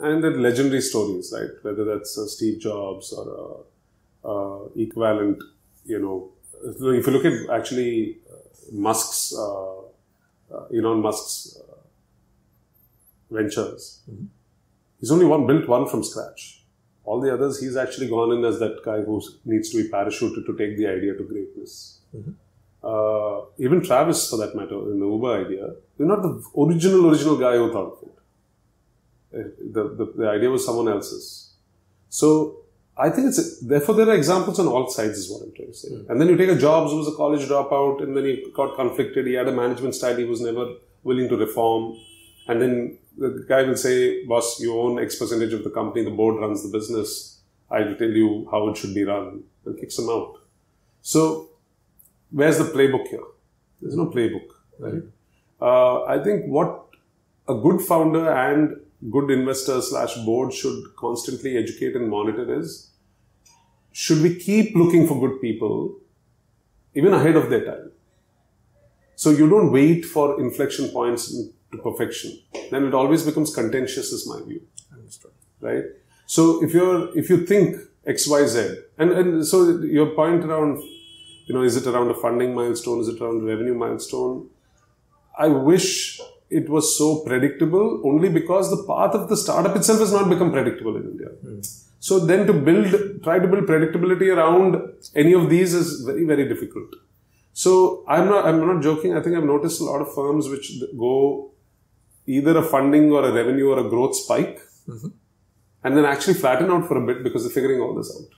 and the legendary stories, right? Whether that's uh, Steve Jobs or uh, uh, equivalent, you know, if you look at actually uh, Musk's, uh, uh, Elon Musk's uh, ventures, he's only one built one from scratch. All the others, he's actually gone in as that guy who needs to be parachuted to take the idea to greatness. Uh, even Travis, for that matter, in the Uber idea, you're not the original original guy who thought of it. Uh, the, the, the idea was someone else's. So I think it's therefore there are examples on all sides, is what I'm trying to say. Hmm. And then you take a Jobs who was a college dropout, and then he got conflicted. He had a management style he was never willing to reform, and then the guy will say, "Boss, you own X percentage of the company. The board runs the business. I will tell you how it should be run," and kicks him out. So where's the playbook here? There's no playbook, right? Hmm. Uh, I think what a good founder and good investor slash board should constantly educate and monitor is should we keep looking for good people even ahead of their time? So you don't wait for inflection points to perfection. Then it always becomes contentious, is my view Understood. right? So if you're if you think X Y Z, and and so your point around, you know, is it around a funding milestone? Is it around a revenue milestone? I wish it was so predictable only because the path of the startup itself has not become predictable in India. Hmm. So then to build, try to build predictability around any of these is very, very difficult. So I'm not, I'm not joking. I think I've noticed a lot of firms which go either a funding or a revenue or a growth spike mm-hmm. and then actually flatten out for a bit because they're figuring all this out.